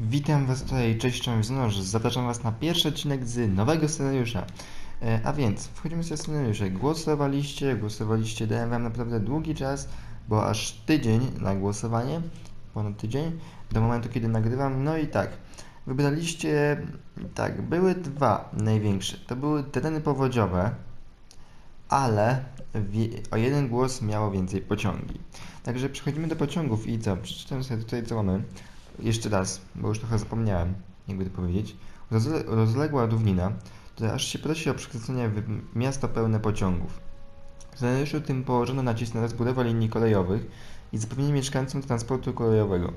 Witam Was tutaj, cześć, cześć, znowu, zapraszam Was na pierwszy odcinek z nowego scenariusza. E, a więc, wchodzimy w scenariusze. Głosowaliście, głosowaliście, dałem Wam naprawdę długi czas, bo aż tydzień na głosowanie, ponad tydzień, do momentu kiedy nagrywam. No i tak, wybraliście, tak, były dwa największe. To były tereny powodziowe, ale o jeden głos miało więcej pociągi. Także przechodzimy do pociągów i co? Przeczytam sobie tutaj co mamy. Jeszcze raz, bo już trochę zapomniałem, jakby to powiedzieć. Rozle rozległa równina, która aż się prosi o przekształcenie w miasto pełne pociągów. W scenariuszu tym położono nacisk na rozbudowę linii kolejowych i zapewnienie mieszkańcom transportu kolejowego.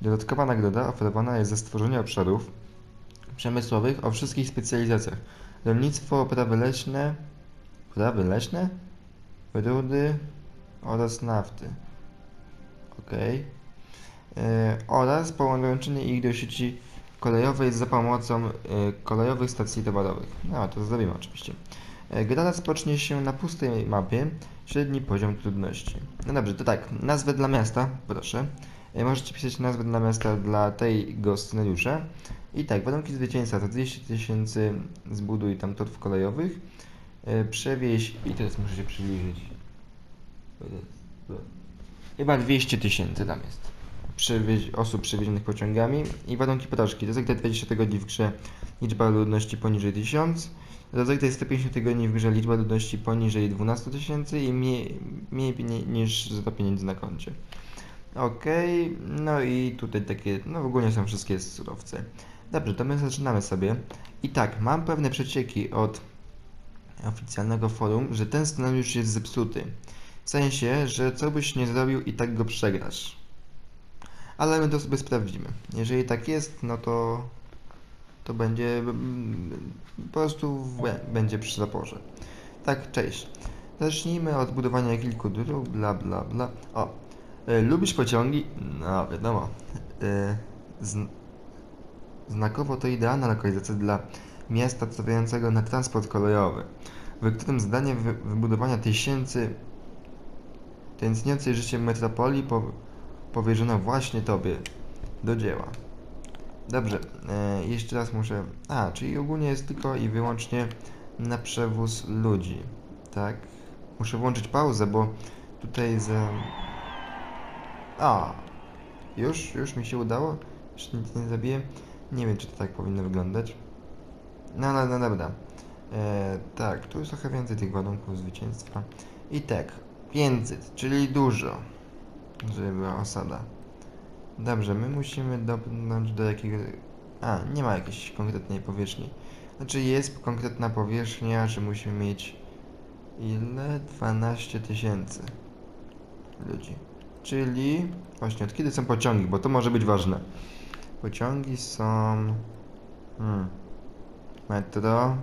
Dodatkowa nagroda oferowana jest za stworzenie obszarów przemysłowych o wszystkich specjalizacjach. Rolnictwo, uprawy leśne, uprawy leśne, rudy oraz nafty. Okej. E, oraz połączenie ich do sieci kolejowej za pomocą e, kolejowych stacji towarowych. No, to zrobimy oczywiście. E, Gra rozpocznie się na pustej mapie, średni poziom trudności. No dobrze, to tak, nazwę dla miasta, proszę. E, Możecie pisać nazwę dla miasta dla tego scenariusza. I tak, warunki zwycięstwa to 200 tysięcy zbuduj tam torów kolejowych. E, Przewieź, i teraz muszę się przybliżyć. Chyba 200 tysięcy tam jest przewieź, osób przewiezionych pociągami i warunki porażki. Rozegraj 20 tygodni w grze liczba ludności poniżej 1000. Rozegraj 150 tygodni w grze liczba ludności poniżej 12 tysięcy i mniej, mniej niż 100 pieniędzy na koncie. Ok, no i tutaj takie, no ogólnie są wszystkie surowce. Dobrze, to my zaczynamy sobie. I tak, mam pewne przecieki od oficjalnego forum, że ten scenariusz jest zepsuty. W sensie, że co byś nie zrobił i tak go przegrasz ale my to sobie sprawdzimy. Jeżeli tak jest, no to to będzie mm, po prostu będzie przy zaporze. Tak, cześć. Zacznijmy od budowania kilku dróg, bla bla bla. O, e, lubisz pociągi? No, wiadomo. E, znakowo to idealna lokalizacja dla miasta stawiającego na transport kolejowy, w którym zadanie wy wybudowania tysięcy tętniącej życiem metropolii po powierzono właśnie Tobie. Do dzieła. Dobrze, e, jeszcze raz muszę... A, czyli ogólnie jest tylko i wyłącznie na przewóz ludzi, tak? Muszę włączyć pauzę, bo tutaj za... A, już, już mi się udało? Jeszcze nic nie zabiję? Nie wiem, czy to tak powinno wyglądać. No, no, no dobra. E, tak, tu jest trochę więcej tych warunków zwycięstwa. I tak, 500, czyli dużo żeby była osada. Dobrze, my musimy dopnąć do jakiego... A, nie ma jakiejś konkretnej powierzchni. Znaczy jest konkretna powierzchnia, że musimy mieć... Ile? 12 tysięcy ludzi. Czyli... Właśnie, od kiedy są pociągi? Bo to może być ważne. Pociągi są... Hmm. Metro...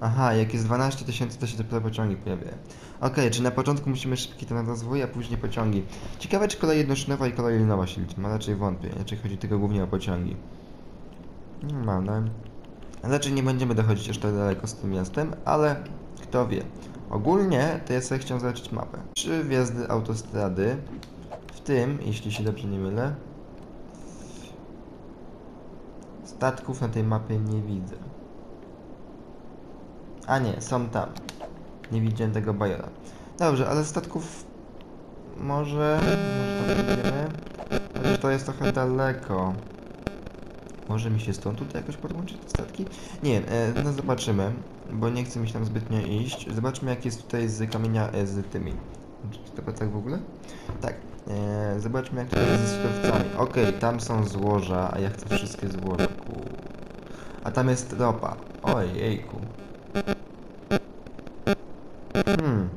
Aha, jak jest 12 tysięcy, to się dopiero pociągi pojawiają. Okay, czy na początku musimy szybki ten rozwój, a później pociągi. Ciekawe, czy kolej jednoszynowa i kolej linowa się liczy. raczej wątpię, raczej chodzi tylko głównie o pociągi. Nie mam, no. Raczej nie będziemy dochodzić aż tak daleko z tym miastem, ale kto wie. Ogólnie to ja sobie chciałem zobaczyć mapę. Trzy wjazdy autostrady, w tym, jeśli się dobrze nie mylę, statków na tej mapie nie widzę. A nie, są tam. Nie widziałem tego bajera. Dobrze, ale statków może... Może tam będziemy. Chociaż to jest trochę daleko. Może mi się stąd tutaj jakoś podłączyć te statki? Nie wiem, e, no zobaczymy, bo nie chcę mi się tam zbytnio iść. Zobaczmy jak jest tutaj z kamienia e, z tymi. Czy to tak w ogóle? Tak. E, zobaczmy jak to jest ze surowcami. Okej, okay, tam są złoża, a ja chcę wszystkie złoża. A tam jest ropa. Ojejku. Hmm.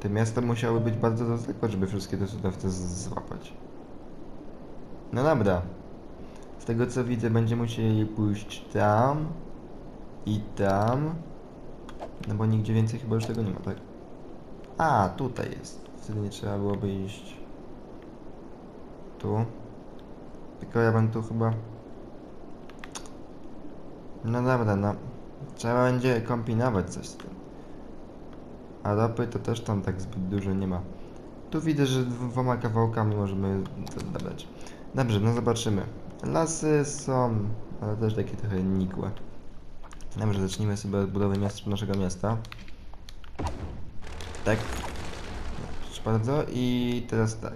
Te miasta musiały być bardzo rozległe, żeby wszystkie te cudowce złapać. No dobra. Z tego co widzę, będziemy musieli pójść tam i tam. No bo nigdzie więcej chyba już tego nie ma, tak? A, tutaj jest. Wtedy nie trzeba byłoby iść tu. Tylko ja bym tu chyba... No dobra, no. Trzeba będzie kombinować coś z tym. A ropy to też tam tak zbyt dużo nie ma. Tu widzę, że dwoma kawałkami możemy to odebrać. Dobrze, no zobaczymy. Lasy są, ale też takie trochę nikłe. Dobrze, zacznijmy sobie od budowy miasta, naszego miasta. Tak. Proszę bardzo. I teraz tak.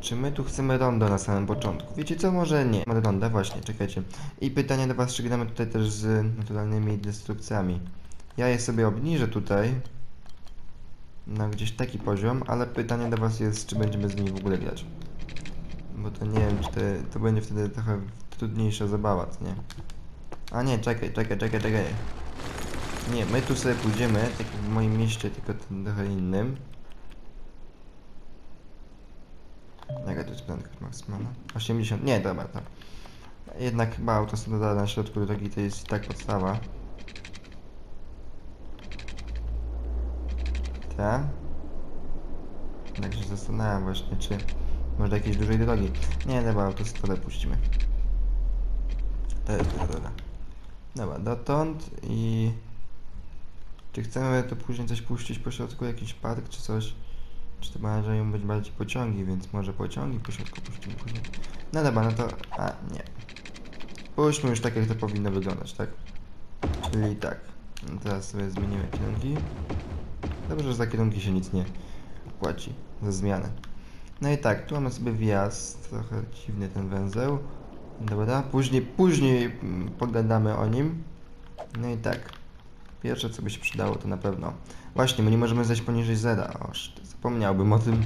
Czy my tu chcemy rondo na samym początku? Wiecie co? Może nie. Mamy ronda, właśnie, czekajcie. I pytanie do was, czy gramy tutaj też z naturalnymi destrukcjami. Ja je sobie obniżę tutaj. Na gdzieś taki poziom, ale pytanie do was jest, czy będziemy z nimi w ogóle grać. Bo to nie wiem, czy to, to będzie wtedy trochę trudniejsza zabawa, nie? A nie, czekaj, czekaj, czekaj, czekaj. Nie, my tu sobie pójdziemy, tak w moim mieście, tylko trochę innym. Maksymalna? 80, nie, dobra, to. Jednak chyba autostrada na środku drogi to jest i tak podstawa. Tak? Tak się zastanawiam właśnie, czy może jakiejś dużej drogi. Nie, dobra, autostradę puścimy. To jest duża droga. Dobra, dotąd i... Czy chcemy tu później coś puścić po środku, jakiś park czy coś? Czy to mają być bardziej pociągi, więc może pociągi po środku puścimy później. No dobra, no to... A, nie. Puśćmy już tak, jak to powinno wyglądać, tak? Czyli tak. No teraz sobie zmienimy kierunki. Dobrze, że za kierunki się nic nie płaci za zmianę. No i tak, tu mamy sobie wjazd. Trochę dziwny ten węzeł. Dobra, później, później mm, pogadamy o nim. No i tak. Pierwsze, co by się przydało, to na pewno. Właśnie, my nie możemy zejść poniżej zera. Oż, zapomniałbym o tym.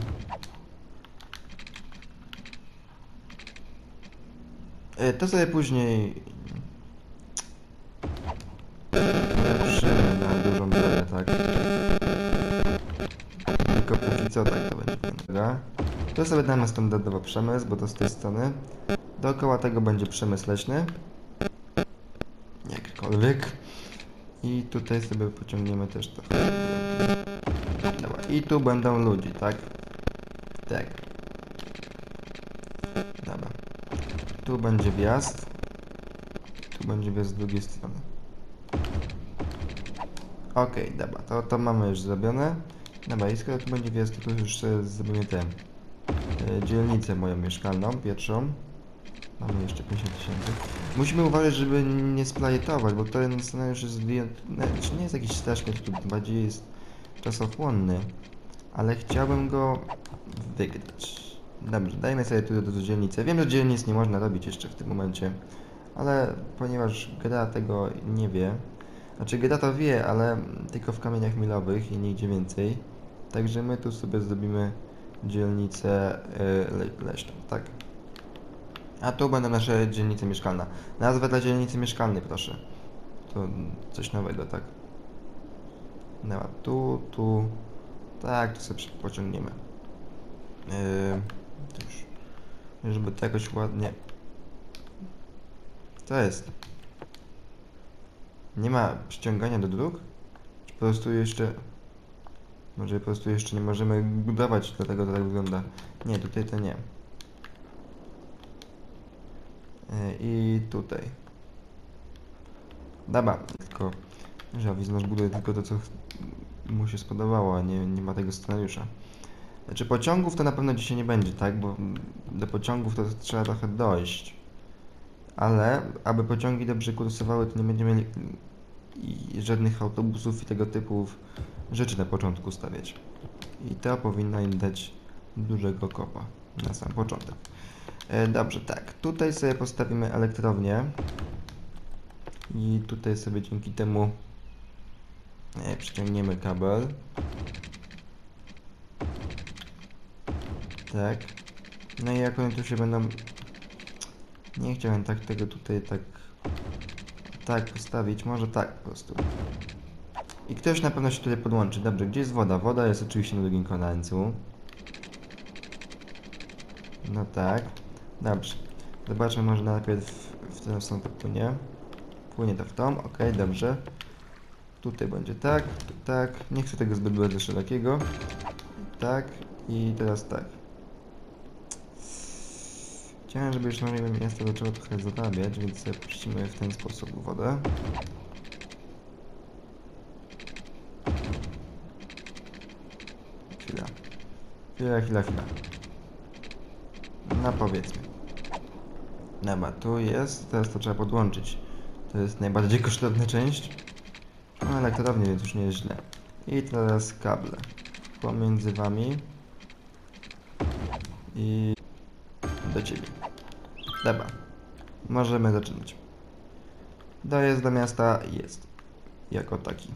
E, To sobie później. Ulepszymy na dużą drogę, tak? Tylko póki co tak to będzie wyglądało. Tu sobie damy standardowo przemysł, bo to z tej strony. Dookoła tego będzie przemysł leśny. Jakkolwiek. Tutaj sobie pociągniemy też to. Dobra, i tu będą ludzi, tak? Tak. Dobra. Tu będzie wjazd. Tu będzie wjazd z drugiej strony. Okej, dobra, to, to mamy już zrobione. Dobra, i skoro tu będzie wjazd, to już zrobimy tę e, dzielnicę moją mieszkalną, pierwszą. Mamy jeszcze 50 tysięcy. Musimy uważać, żeby nie splajetować, bo ten scenariusz jest znaczy nie jest jakiś strasznie trudny, bardziej jest czasochłonny. Ale chciałbym go wygrać. Dobrze, dajmy sobie tu do dzielnicy. Wiem, że dzielnic nie można robić jeszcze w tym momencie, ale ponieważ gra tego nie wie, znaczy gra to wie, ale tylko w kamieniach milowych i nigdzie więcej. Także my tu sobie zrobimy dzielnicę y, le leśną, tak? A tu będą nasze dzielnice mieszkalne. Nazwę dla dzielnicy mieszkalnej, proszę. To coś nowego, tak? Dobra, tu, tu. Tak, tu sobie pociągniemy. Yy, to już. Żeby to jakoś ładnie. Co jest? Nie ma przyciągania do dróg? Czy po prostu jeszcze... Może po prostu jeszcze nie możemy budować, dlatego to tak wygląda. Nie, tutaj to nie. E, I tutaj. Dobra, tylko że Wizmasz buduje tylko to, co mu się spodobało, a nie, nie ma tego scenariusza. Znaczy pociągów to na pewno dzisiaj nie będzie, tak? Bo do pociągów to trzeba trochę dojść. Ale aby pociągi dobrze kursowały, to nie będziemy mieli żadnych autobusów i tego typu rzeczy na początku stawiać. I to powinno im dać dużego kopa na sam początek. E, dobrze, tak. Tutaj sobie postawimy elektrownię. I tutaj sobie dzięki temu e, przyciągniemy kabel. Tak. No i jak one tu się będą... Nie chciałem tak tego tutaj tak... Tak postawić, może tak po prostu. I ktoś na pewno się tutaj podłączy. Dobrze, gdzie jest woda? Woda jest oczywiście na drugim konańcu. No tak. Dobrze. Zobaczmy może najpierw w którą stronę płynie. Płynie to w tą, ok, dobrze. Tutaj będzie tak, tak. Nie chcę tego zbyt bardzo szerokiego. Tak i teraz tak. Chciałem, żeby już moje miasto zaczęło trochę zarabiać, więc puścimy w ten sposób wodę. Chwila, chwila, chwila. No powiedzmy. Dobra, tu jest, teraz to trzeba podłączyć. To jest najbardziej kosztowna część. No elektrownie, więc już nie jest źle. I teraz kable. Pomiędzy wami. I do ciebie. Dobra. Możemy zaczynać. Dojazd do miasta jest. Jako taki.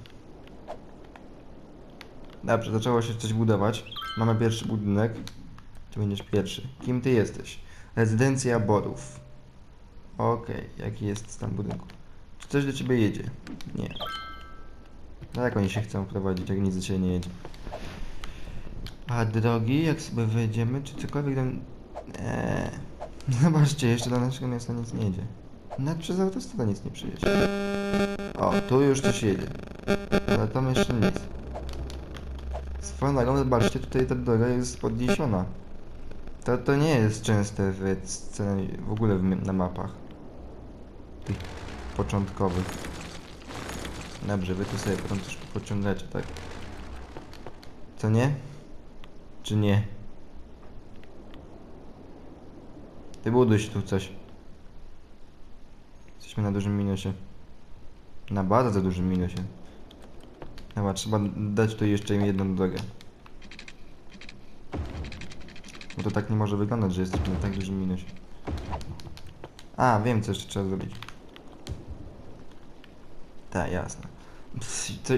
Dobrze, zaczęło się coś budować. Mamy pierwszy budynek. Ty będziesz pierwszy. Kim ty jesteś? Rezydencja Borów. Okej, jaki jest stan budynku? Czy coś do ciebie jedzie? Nie. No jak oni się chcą prowadzić, jak nic do ciebie nie jedzie? A drogi, jak sobie wyjdziemy, czy cokolwiek tam... Eee. Zobaczcie, jeszcze do naszego miasta nic nie jedzie. Nawet przez autostradę nic nie przyjedzie. O, tu już coś jedzie. Ale tam jeszcze nic. Swoją drogą, zobaczcie, tutaj ta droga jest podniesiona. To, to nie jest częste w w ogóle w, na mapach. Tych początkowych. Dobrze, wy tu sobie potem troszkę pociągacie, tak? Co nie? Czy nie? Wybuduj się tu coś. Jesteśmy na dużym minusie. Na bardzo dużym minusie. Chyba trzeba dać tu jeszcze jedną drogę. Bo to tak nie może wyglądać, że jesteśmy na tak dużym minusie. A, wiem co jeszcze trzeba zrobić. Tak, jasne.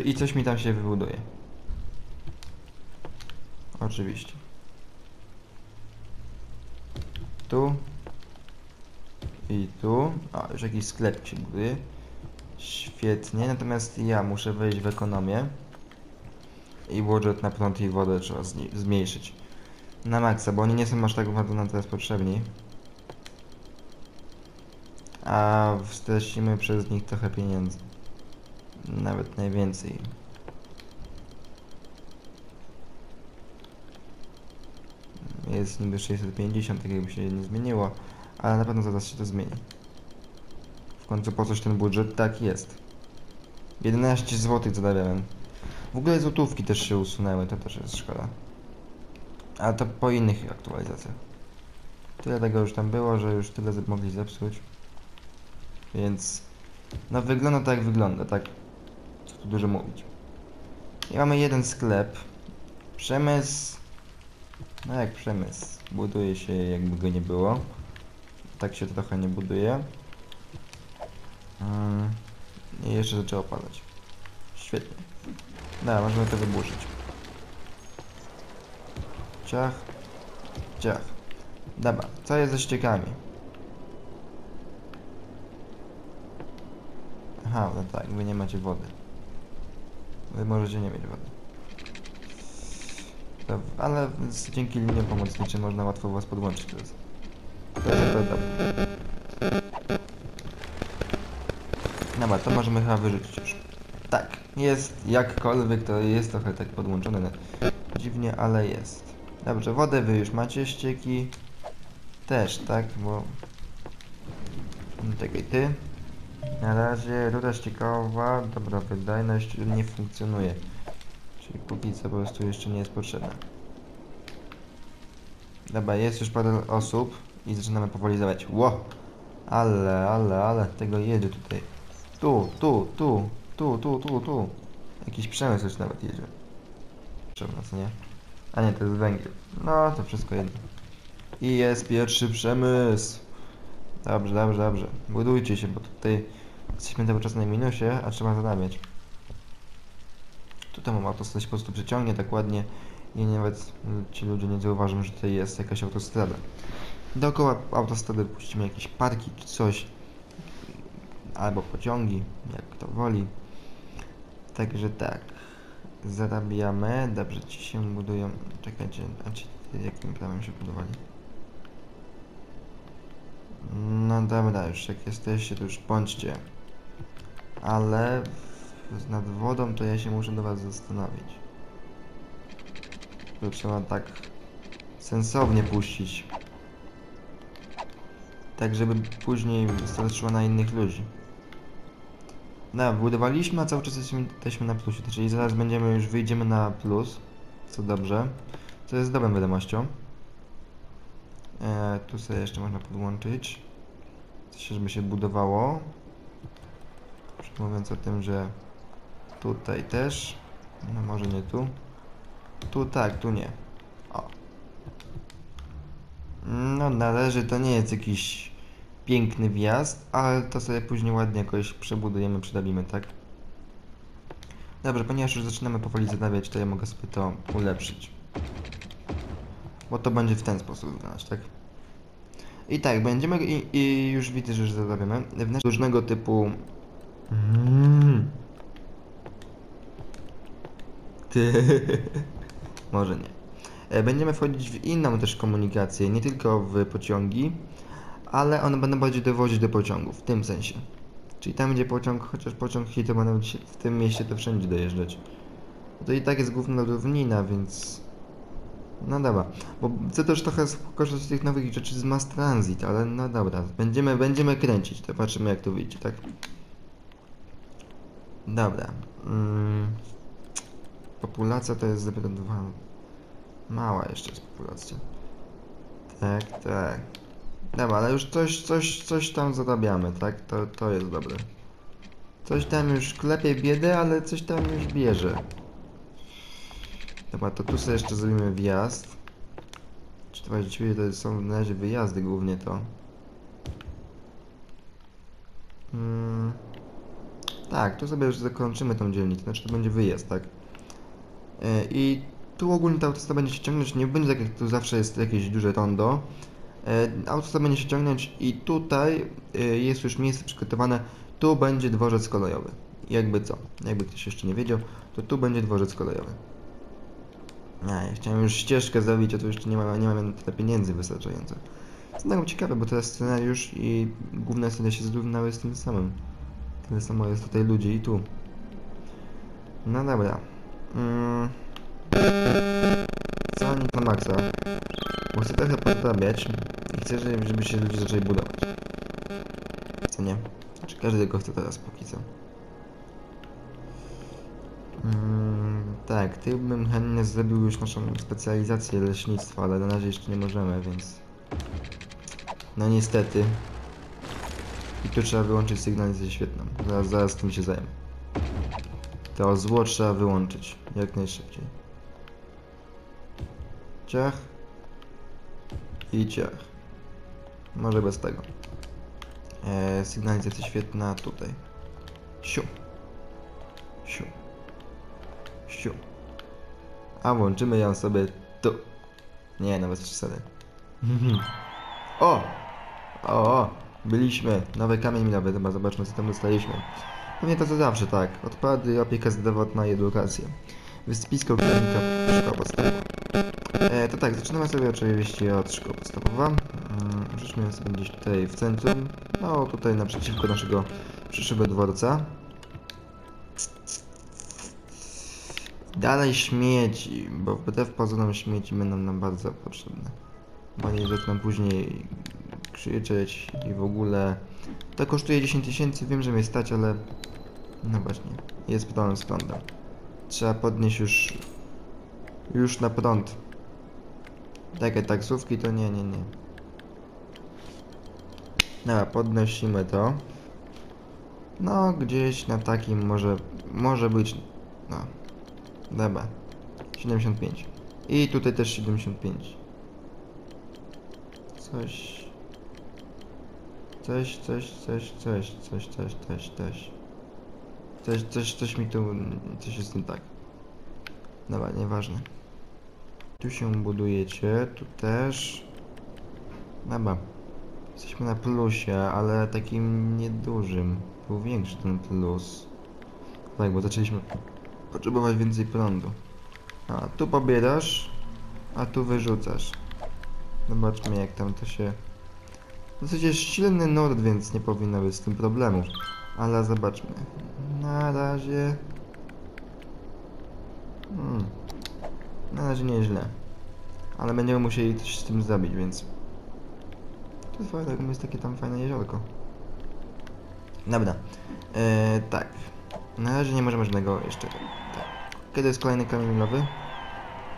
I I coś mi tam się wybuduje. Oczywiście. Tu. I tu. A, już jakiś sklep się buduje. Świetnie, natomiast ja muszę wejść w ekonomię. I budżet na prąd i wodę trzeba zmniejszyć. Na maksa, bo oni nie są aż tak bardzo nam teraz potrzebni. A stracimy przez nich trochę pieniędzy. Nawet najwięcej. Jest niby 650, tak jakby się nie zmieniło, ale na pewno zaraz się to zmieni. W końcu po coś ten budżet? Tak jest. 11 zł zarabiałem. W ogóle złotówki też się usunęły, to też jest szkoda. A to po innych aktualizacjach. Tyle tego już tam było, że już tyle mogli zepsuć. Więc... No wygląda tak jak wygląda, tak? Tu dużo mówić. I mamy jeden sklep. Przemysł... No jak przemysł. Buduje się jakby go nie było. Tak się trochę nie buduje. Mm, I jeszcze zaczęło padać. Świetnie. Dobra, możemy to wyburzyć. Ciach. Ciach. Dobra, co jest ze ściekami? Aha, no tak, wy nie macie wody. Wy możecie nie mieć wody. To, ale z, dzięki liniom pomocniczym można łatwo was podłączyć teraz. To jest akurat dobre. Dobra, to możemy chyba wyrzucić już. Tak, jest jakkolwiek, to jest trochę tak podłączone. Dziwnie, ale jest. Dobrze, wodę wy już macie, ścieki też, tak, bo... No, Czekaj, ty. Na razie rura ściekowa, dobra, wydajność nie funkcjonuje. Czyli póki co po prostu jeszcze nie jest potrzebna. Dobra, jest już parę osób i zaczynamy powoli zawać. Ło! Ale, ale, ale, tego jedzie tutaj. Tu, tu, tu, tu, tu, tu, tu. Jakiś przemysł już nawet jedzie. Przemysł, nie? A nie, to jest węgiel. No, to wszystko jedno. I jest pierwszy przemysł. Dobrze, dobrze, dobrze. Budujcie się, bo tutaj jesteśmy cały czas na minusie, a trzeba zarabiać. Tutaj mam autostradę się po prostu przeciągnie tak ładnie i nawet ci ludzie nie zauważą, że tutaj jest jakaś autostrada. Dookoła autostrady puścimy jakieś parki czy coś. Albo pociągi, jak kto woli. Także tak. Zarabiamy. Dobrze, ci się budują. Czekajcie, a ci jakim prawem się budowali? No dobra, już jak jesteście, to już bądźcie. Ale nad wodą to ja się muszę do was zastanowić. To trzeba tak sensownie puścić. Tak, żeby później starczyło na innych ludzi. No, budowaliśmy, a cały czas jesteśmy, jesteśmy na plusie. Czyli zaraz będziemy, już wyjdziemy na plus, co dobrze. Co jest dobrą wiadomością. E, tu sobie jeszcze można podłączyć. Coś, żeby się budowało. Mówiąc o tym, że tutaj też. No może nie tu. Tu tak, tu nie. O. No należy, to nie jest jakiś piękny wjazd, ale to sobie później ładnie jakoś przebudujemy, przydabimy, tak? Dobrze, ponieważ już zaczynamy powoli zadawiać, to ja mogę sobie to ulepszyć. Bo to będzie w ten sposób wyglądać, tak? I tak, będziemy i, i już widzę, że już zadawiamy. Wnętrze różnego typu... Mm. Ty. Może nie. E, Będziemy wchodzić w inną też komunikację, nie tylko w pociągi, ale one będą bardziej dowozić do pociągów, w tym sensie. Czyli tam, gdzie pociąg, chociaż pociąg hit, to będą w tym mieście to wszędzie dojeżdżać. No To i tak jest główna równina, więc... No dobra, bo chcę też trochę skorzystać z tych nowych rzeczy z Mass Transit, ale no dobra, będziemy, będziemy kręcić, to patrzymy jak to wyjdzie, tak? Dobra. Mm. Populacja to jest dwa... Mała jeszcze jest populacja. Tak, tak. Dobra, ale już coś, coś, coś tam zarabiamy, tak? To, to jest dobre. Coś tam już klepie biedę, ale coś tam już bierze. Dobra, to tu sobie jeszcze zrobimy wjazd. Czy to właściwie to są na razie wyjazdy głównie to. Mm. Tak, tu sobie już zakończymy tą dzielnicę, znaczy to będzie wyjazd, tak? E, I tu ogólnie ta autostrada będzie się ciągnąć, nie będzie tak jak tu zawsze jest jakieś duże rondo. E, Autostrada będzie się ciągnąć i tutaj e, jest już miejsce przygotowane, tu będzie dworzec kolejowy. Jakby co, jakby ktoś jeszcze nie wiedział, to tu będzie dworzec kolejowy. A, ja chciałem już ścieżkę zrobić, a tu jeszcze nie mam, nie mam tyle pieniędzy wystarczająco. Znowu ciekawe, bo teraz scenariusz i główne sceny się zrównały z tym samym. Tyle samo jest tutaj ludzi i tu. No dobra. Mm. Calnik na maksa. Bo chcę trochę podrabiać i chcę, żeby, się ludzie zaczęli budować. Co nie? Znaczy każdy tylko chce teraz póki co. Mm, tak, ty bym chętnie zrobił już naszą specjalizację leśnictwa, ale na razie jeszcze nie możemy, więc... No niestety. I tu trzeba wyłączyć sygnalizację świetną. Zaraz, zaraz tym się zajmę. To zło trzeba wyłączyć. Jak najszybciej. Ciach. I ciach. Może bez tego. E, sygnalizacja świetna tutaj. Siu. Siu. Siu. A włączymy ją sobie tu. Nie, bez przesady. o! O, o! Byliśmy. Nowy kamień milowy. Chyba zobaczmy co tam dostaliśmy. Pewnie to co zawsze, tak. Odpady, opieka zdrowotna i edukacja. Wysypisko, klinika, szkoła podstawowa. E, to tak, zaczynamy sobie oczywiście od szkoły podstawowa. Mm, Rzućmy sobie gdzieś tutaj w centrum. No, tutaj naprzeciwko naszego przyszłego dworca. Dalej śmieci, bo wbrew pozorom śmieci będą nam bardzo potrzebne. Nie zaczną później krzyczeć i w ogóle... To kosztuje 10 tysięcy, wiem, że mnie stać, ale... No właśnie, jest problem z prądem. Trzeba podnieść już... Już na prąd. Takie taksówki to nie, nie, nie. Dobra, podnosimy to. No, gdzieś na takim może... Może być... No. Dobra. 75. I tutaj też 75. Coś... Coś, coś, coś, coś, coś, coś, coś, coś. Coś, coś, coś mi tu... Coś jest nie tak. Dobra, nieważne. Tu się budujecie, tu też. Dobra. Jesteśmy na plusie, ale takim niedużym. Był większy ten plus. Tak, bo zaczęliśmy potrzebować więcej prądu. A, tu pobierasz, a tu wyrzucasz. Zobaczmy jak tam to się... Dosyć jest silny nord, więc nie powinno być z tym problemu. Ale zobaczmy. Na razie... Hmm. Na razie nieźle. Ale będziemy musieli coś z tym zrobić, więc... To jest fajne, jest takie tam fajne jeziorko. Dobra. Eee, tak. Na razie nie możemy żadnego jeszcze... Tak. Kiedy jest kolejny kamień milowy?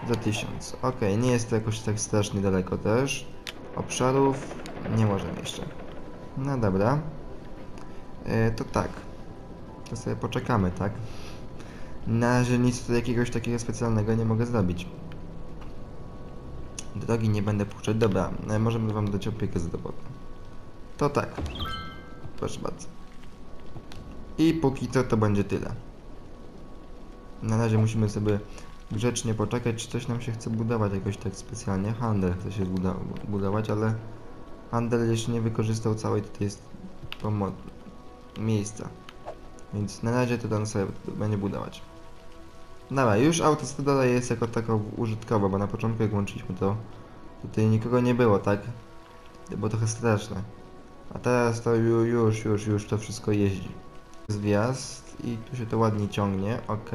Za 1000. Ok, nie jest to jakoś tak strasznie daleko też. Obszarów nie możemy jeszcze. No dobra. E, to tak. To sobie poczekamy, tak? Na razie nic tu jakiegoś takiego specjalnego nie mogę zrobić. Drogi nie będę puszczać. Dobra, e, możemy wam dać opiekę zdrowotną. To tak. Proszę bardzo. I póki co to będzie tyle. Na razie musimy sobie grzecznie poczekać, czy coś nam się chce budować jakoś tak specjalnie. Handel chce się budować, ale handel jeszcze nie wykorzystał całej tutaj jest miejsca. Więc na razie to ten sobie będzie budować. Dobra, już autostrada jest jako taka użytkowa, bo na początku jak łączyliśmy to tutaj nikogo nie było, tak? Było trochę straszne. A teraz to ju- już, już, już to wszystko jeździ. Wjazd i tu się to ładnie ciągnie, ok.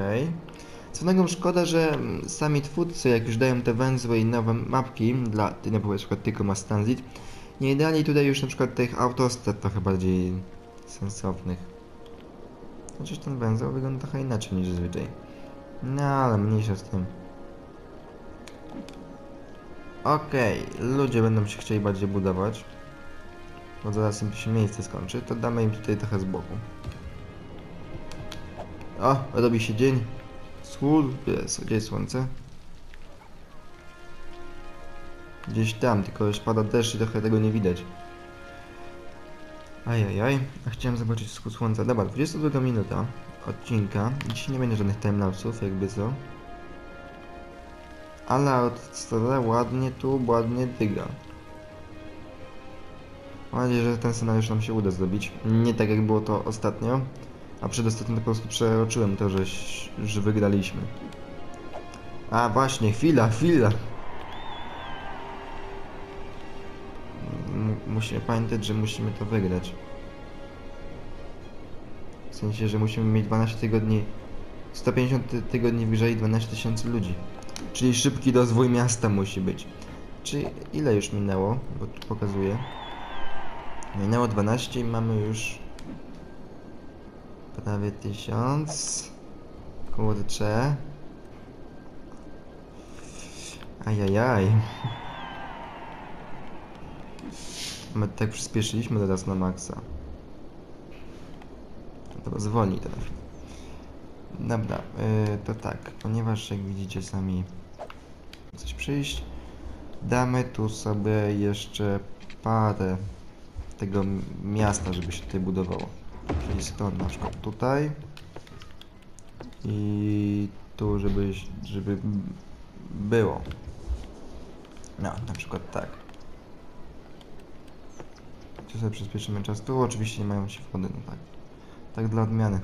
Co innego szkoda, że mm, sami twórcy, jak już dają te węzły i nowe mapki dla, na przykład tylko ma transit, nie dali tutaj już na przykład tych autostrad trochę bardziej sensownych. Chociaż ten węzeł wygląda trochę inaczej niż zazwyczaj. No ale mniejsza z tym. Okej, ludzie będą się chcieli bardziej budować. Bo zaraz im się miejsce skończy, to damy im tutaj trochę z boku. O, robi się dzień. Wschód, gdzie jest słońce? Gdzieś tam, tylko już pada deszcz i trochę tego nie widać. Ajajaj, a chciałem zobaczyć wschód słońca. Dobra, 22 minuta odcinka. Dzisiaj nie będzie żadnych timelapsów, jakby co. Ale autostrada ładnie tu, ładnie dyga. Mam nadzieję, że ten scenariusz nam się uda zrobić. Nie tak jak było to ostatnio. A przedostatnio po prostu przeroczyłem to, że, że wygraliśmy. A właśnie, chwila, chwila. Musimy pamiętać, że musimy to wygrać. W sensie, że musimy mieć 12 tygodni, 150 ty tygodni wyżej i 12 tysięcy ludzi. Czyli szybki rozwój miasta musi być. Czy ile już minęło? Bo tu pokazuje. Minęło 12 i mamy już prawie 1000. Kurczę. Ajajaj. My tak przyspieszyliśmy teraz na maksa. To zwolni teraz. Dobra, yy, to tak, ponieważ jak widzicie sami coś przyjść, damy tu sobie jeszcze parę tego miasta, żeby się tutaj budowało. Czyli stąd na przykład tutaj i tu, żeby, żeby było. No, na przykład tak. Czy sobie przyspieszymy czas? Tu oczywiście nie mają się wchody, no tak. Tak dla odmiany.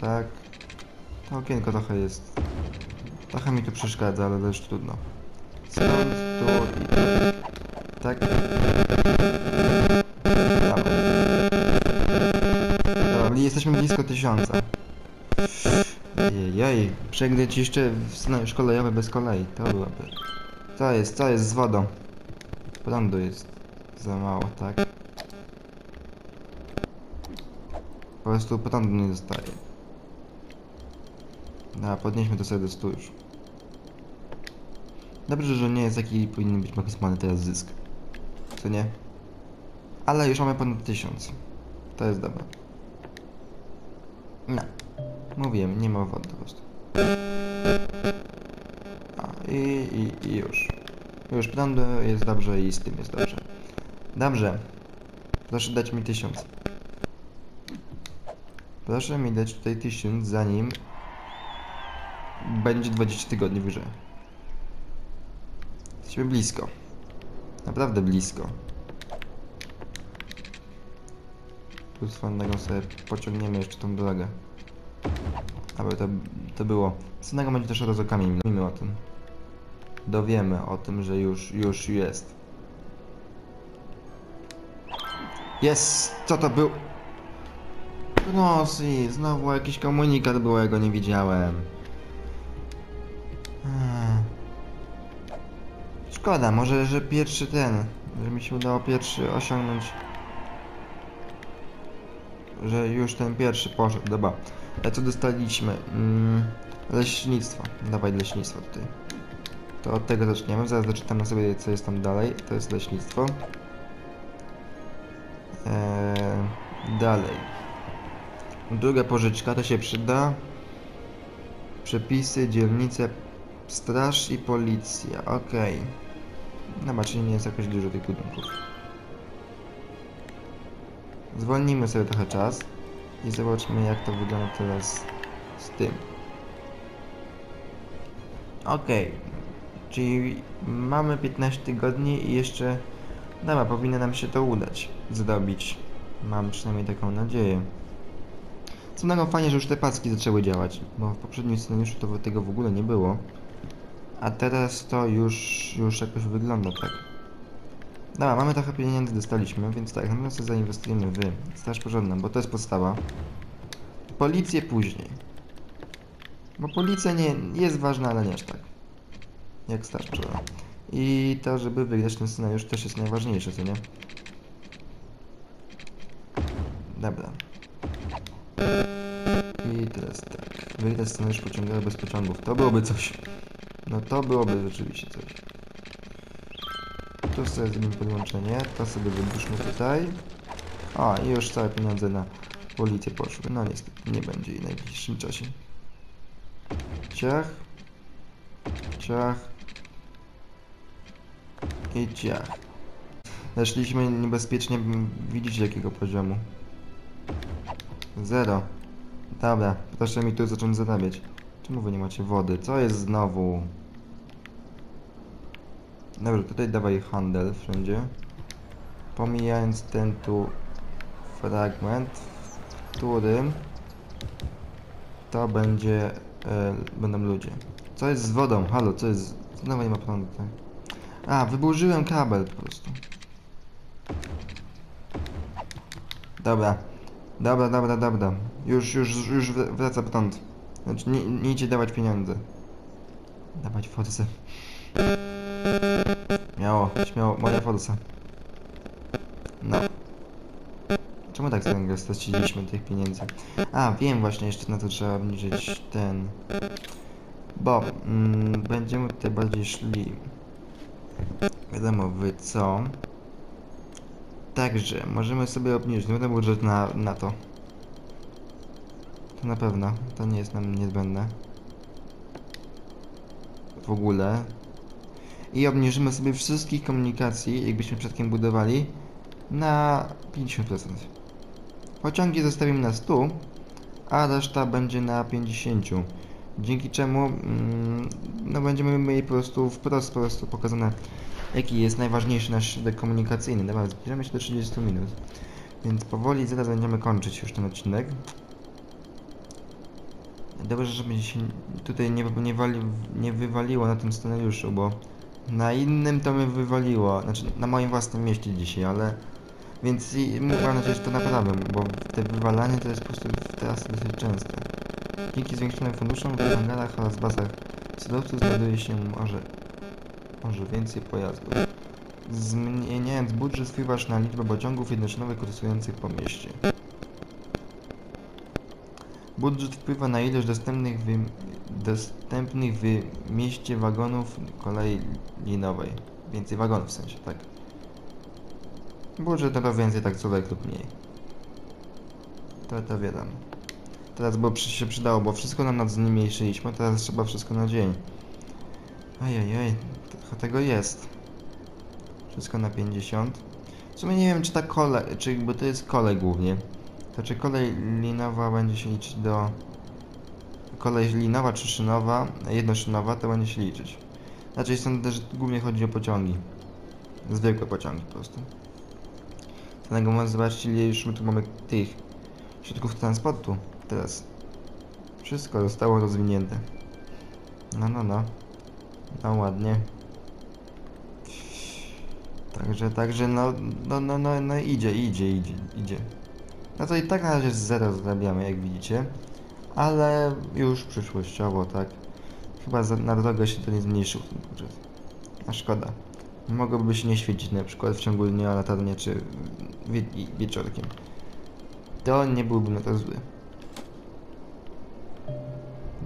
Tak. To okienko trochę jest. Trochę mi tu przeszkadza, ale też trudno. Stąd, tu i tak. Jesteśmy blisko tysiąca. Jej, przegnać jeszcze w kolejowy bez kolei. To byłoby. Co jest, co jest z wodą? Prądu jest za mało, tak? Po prostu prądu nie dostaje. Dobra, podnieśmy to sobie do 100 już. Dobrze, że nie jest jaki powinien być maksymalny teraz zysk. Co nie? Ale już mamy ponad 1000. To jest dobre. No. Mówiłem, nie ma wody po prostu. A, i, i, i już. Już prądu jest dobrze i z tym jest dobrze. Dobrze. Proszę dać mi 1000. Proszę mi dać tutaj 1000 zanim będzie 20 tygodni wyżej. Jesteśmy blisko. Naprawdę blisko. Swoją drogą sobie pociągniemy jeszcze tą drogę. Aby to, to było. Co innego będzie też rozokami, mówimy o tym. Dowiemy o tym, że już, już jest. Jest! Co to był? No, si, znowu jakiś komunikat był, ja go nie widziałem. Hmm. Szkoda, może, że pierwszy ten, że mi się udało pierwszy osiągnąć. Że już ten pierwszy poszedł, dobra. A co dostaliśmy? Mm, Leśnictwo. Dawaj leśnictwo tutaj. To od tego zaczniemy. Zaraz doczytamy sobie, co jest tam dalej. To jest leśnictwo. Eee, dalej. Druga pożyczka, to się przyda. Przepisy, dzielnice, straż i policja. Okej. Dobra, czyli nie jest jakoś dużo tych budynków. Zwolnimy sobie trochę czas i zobaczmy jak to wygląda teraz z tym. Okej, czyli mamy 15 tygodni i jeszcze, dobra, powinno nam się to udać zrobić. Mam przynajmniej taką nadzieję. Co innego fajnie, że już te paski zaczęły działać, bo w poprzednim scenariuszu to tego w ogóle nie było. A teraz to już, już jakoś wygląda tak. Dobra, mamy trochę pieniędzy, dostaliśmy, więc tak, na sobie zainwestujemy w Straż Pożarną, bo to jest podstawa. Policję później. Bo policja nie jest ważna, ale nie aż tak. Jak Straż Pożarna. I to, żeby wygrać ten scenariusz też jest najważniejsze, co nie? Dobra. I teraz tak. Wygrać scenariusz pociągowy bez pociągów. To byłoby coś. No to byłoby rzeczywiście coś. Tu sobie zrobimy podłączenie, to sobie wybuszmy tutaj. O, i już całe pieniądze na policję poszły. No niestety, nie będzie jej w najbliższym czasie. Ciach. Ciach. I ciach. Zeszliśmy niebezpiecznie, widzicie jakiego poziomu. Zero. Dobra, proszę mi tu zacząć zarabiać. Czemu wy nie macie wody? Co jest znowu? Dobrze, tutaj dawaj handel wszędzie. Pomijając ten tu fragment, w którym to będzie, e, będą ludzie. Co jest z wodą? Halo, co jest? Znowu nie ma prądu tutaj. A, wyburzyłem kabel po prostu. Dobra. Dobra, dobra, dobra. Już, już, już wr- wraca prąd. Znaczy, nie, nie idzie dawać pieniądze. Dawać forsę. Śmiało, śmiało, moja forsa. No. Czemu tak nagle straciliśmy tych pieniędzy? A, wiem właśnie, jeszcze na to trzeba obniżyć ten... Bo mm, będziemy tutaj bardziej szli... Wiadomo, wy co? Także, możemy sobie obniżyć, nie będę budżet na, na to. To na pewno, to nie jest nam niezbędne. W ogóle. I obniżymy sobie wszystkich komunikacji, jakbyśmy przedtem budowali, na 50%. Pociągi zostawimy na 100, a reszta będzie na 50. Dzięki czemu mm, no będziemy mieli po prostu wprost po prostu pokazane jaki jest najważniejszy nasz środek komunikacyjny. Dobra, zbliżamy się do 30 minut. Więc powoli zaraz będziemy kończyć już ten odcinek. Dobrze, żeby się tutaj nie, nie, wali, nie wywaliło na tym scenariuszu, bo na innym to mnie wywaliło. Znaczy na moim własnym mieście dzisiaj, ale... Więc i mam nadzieję, że to naprawię, bo te wywalanie to jest po prostu teraz dosyć częste. Dzięki zwiększonym funduszom w hangarach oraz bazach surowców znajduje się może, może więcej pojazdów. Zmieniając budżet wpływasz na liczbę pociągów jednoczynowych kursujących po mieście. Budżet wpływa na ilość dostępnych w, dostępnych w mieście wagonów kolei linowej. Więcej wagonów w sensie, tak. Budżet to więcej taksówek lub mniej. To to wiadomo. Teraz bo się przydało, bo wszystko nam nad zmniejszyliśmy, teraz trzeba wszystko na dzień. Ojej, trochę tego jest. Wszystko na 50. W sumie nie wiem czy ta kolej, czy bo to jest kolej głównie. To czy kolej linowa będzie się liczyć do... Kolej linowa czy szynowa, jednoszynowa to będzie się liczyć. Znaczy sądzę, że głównie chodzi o pociągi. Zwykłe pociągi po prostu. Dlatego może zobaczcie ile już my tu mamy tych środków transportu teraz. Wszystko zostało rozwinięte. No, no, no. No ładnie. Także, także no, no, no, no, no idzie, idzie, idzie, idzie. No to i tak na razie z zero zarabiamy, jak widzicie. Ale już przyszłościowo, tak. Chyba za, na drogę się to nie zmniejszył ten budżet. A szkoda. Mogłoby się nie świecić na przykład w ciągu dnia latarnie czy wie, wieczorkiem. To nie byłby na to zły.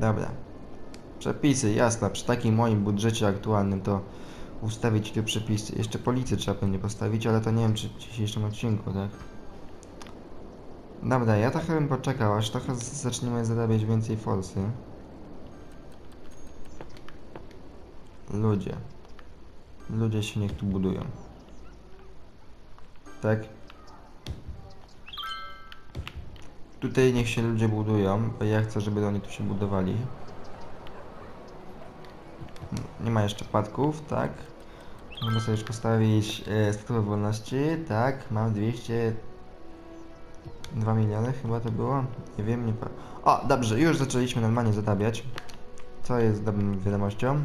Dobra. Przepisy, jasne. Przy takim moim budżecie aktualnym to ustawić tu przepisy. Jeszcze policję trzeba będzie postawić, ale to nie wiem czy w dzisiejszym odcinku, tak? Dobra, ja trochę bym poczekał, aż trochę zaczniemy zarabiać więcej forsy. Ludzie. Ludzie się niech tu budują. Tak? Tutaj niech się ludzie budują, bo ja chcę, żeby oni tu się budowali. Nie ma jeszcze wpadków, tak? Możemy sobie już postawić e, wolności, tak? Mam 200... 2 miliony chyba to było? Nie wiem, nie. O, dobrze, już zaczęliśmy normalnie zadabiać. Co jest dobrą wiadomością.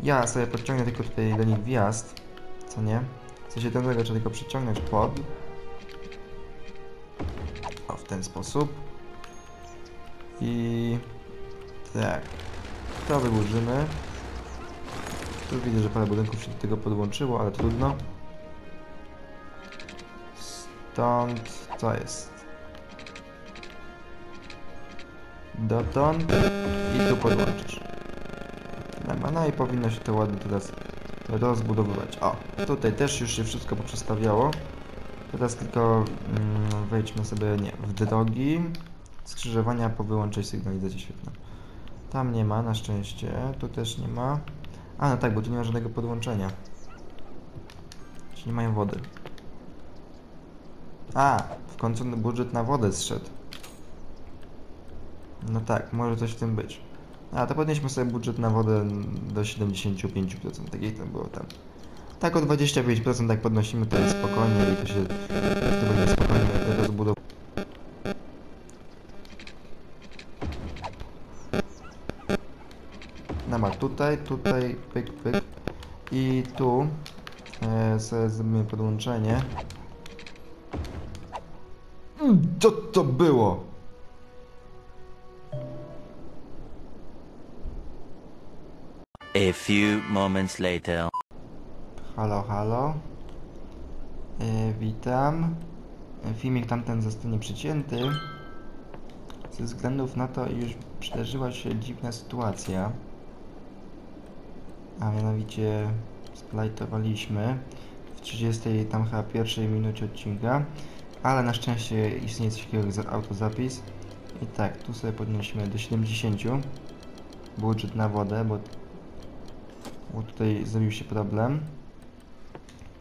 Ja sobie podciągnę tylko tutaj do nich wjazd. Co nie? W sensie ten trzeba tylko przyciągnąć pod. O, w ten sposób. I... Tak. To wyburzymy. Tu widzę, że parę budynków się do tego podłączyło, ale trudno. Stąd... co jest? Dotąd i tu podłączysz. No i powinno się to ładnie teraz rozbudowywać. O, tutaj też już się wszystko poprzestawiało. Teraz tylko mm, wejdźmy sobie, nie, w drogi. Skrzyżowania po wyłączej sygnalizacji świetna. Tam nie ma, na szczęście. Tu też nie ma. A, no tak, bo tu nie ma żadnego podłączenia. Czyli nie mają wody. A, w końcu budżet na wodę zszedł. No tak, może coś w tym być. A, to podnieśmy sobie budżet na wodę do 75%, tak jak to było tam. Tak o 25% tak podnosimy, to jest spokojnie i to się to będzie spokojnie rozbudować. No ma tutaj, tutaj, pyk, pyk. I tu e, sobie zrobimy podłączenie. Mm, Co to było? A few moments later. Halo, halo. E, witam. Filmik tamten zostanie przycięty. Ze względów na to, iż przydarzyła się dziwna sytuacja. A mianowicie splajtowaliśmy w 30 tam chyba pierwszej minucie odcinka. Ale na szczęście istnieje coś takiego jak za- autozapis. I tak, tu sobie podnieśmy do 70 budżet na wodę, bo, bo tutaj zrobił się problem.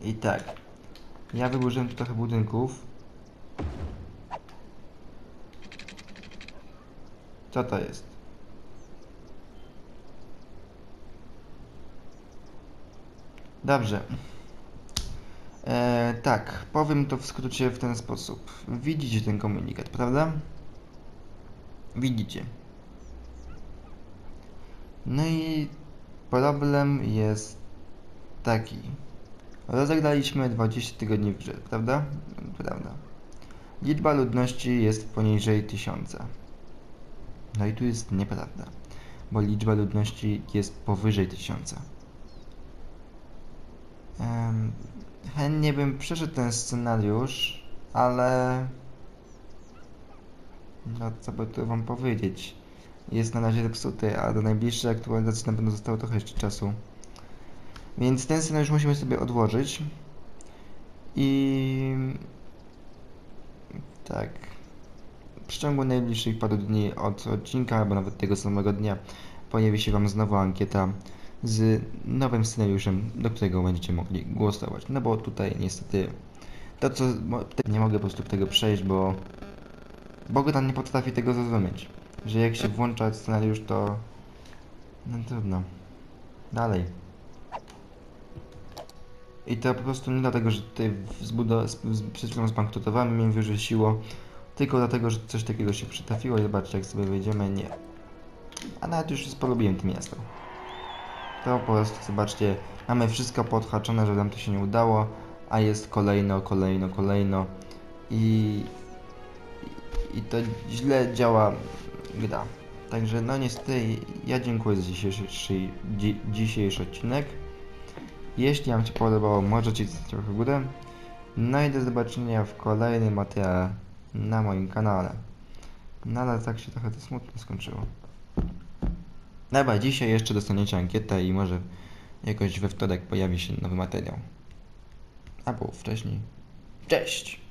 I tak. Ja wyburzyłem tu trochę budynków. Co to jest? Dobrze. E, tak, powiem to w skrócie w ten sposób. Widzicie ten komunikat, prawda? Widzicie. No i problem jest taki. Rozegraliśmy 20 tygodni w grze, prawda? Prawda. Liczba ludności jest poniżej 1000. No i tu jest nieprawda, bo liczba ludności jest powyżej 1000. Um, chętnie bym przeszedł ten scenariusz, ale... No co by tu wam powiedzieć? Jest na razie zepsuty, a do najbliższej aktualizacji na pewno zostało trochę jeszcze czasu. Więc ten scenariusz musimy sobie odłożyć. I tak. W przeciągu najbliższych paru dni od odcinka, albo nawet tego samego dnia, pojawi się Wam znowu ankieta z nowym scenariuszem, do którego będziecie mogli głosować. No bo tutaj niestety to co nie mogę po prostu tego przejść, bo Bogdan nie potrafi tego zrozumieć. Że jak się włącza scenariusz, to no trudno. Dalej. I to po prostu nie dlatego, że tutaj przed chwilą zbankrutowałem mnie wyrzuciło, tylko dlatego, że coś takiego się przytrafiło i zobaczcie, jak sobie wejdziemy, nie. A nawet już polubiłem to miasto. To po prostu, zobaczcie, mamy wszystko podhaczone, że nam to się nie udało, a jest kolejno, kolejno, kolejno i, i to źle działa gra. Także no niestety ja dziękuję za dzisiejszy, dzi, dzisiejszy odcinek. Jeśli Wam się podobało, możecie zostawić trochę górę. No i do zobaczenia w kolejnym materiale na moim kanale. No ale tak się trochę to smutno skończyło. Dobra, dzisiaj jeszcze dostaniecie ankietę i może jakoś we wtorek pojawi się nowy materiał. Albo wcześniej. Cześć!